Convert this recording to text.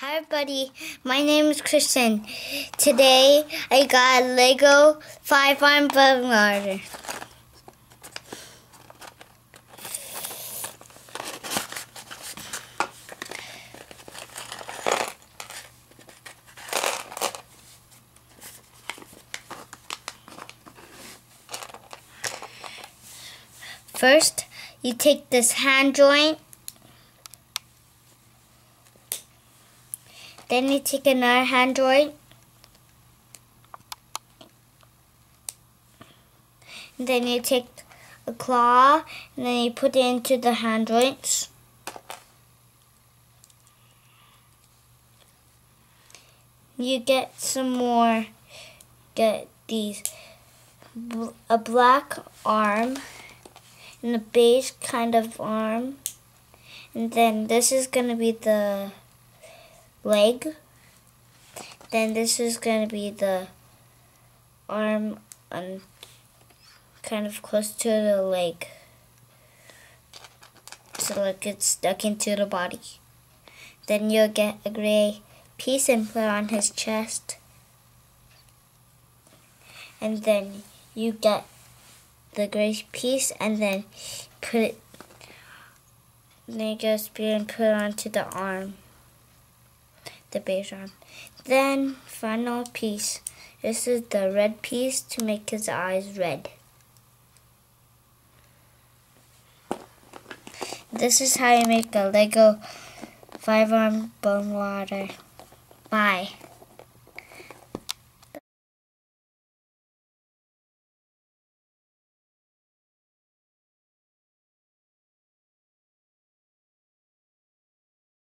Hi everybody, my name is Christian. Today I got Lego 5 arm water. First, you take this hand joint Then you take another hand joint. And then you take a claw and then you put it into the hand joints. You get some more, get these, a black arm and a beige kind of arm. And then this is going to be the leg. Then this is going to be the arm on kind of close to the leg. So like it's stuck into the body. Then you'll get a gray piece and put on his chest. And then you get the gray piece and then put it then a spear and put it onto the arm the beige one. Then, final piece. This is the red piece to make his eyes red. This is how you make a Lego five arm bone water. Bye.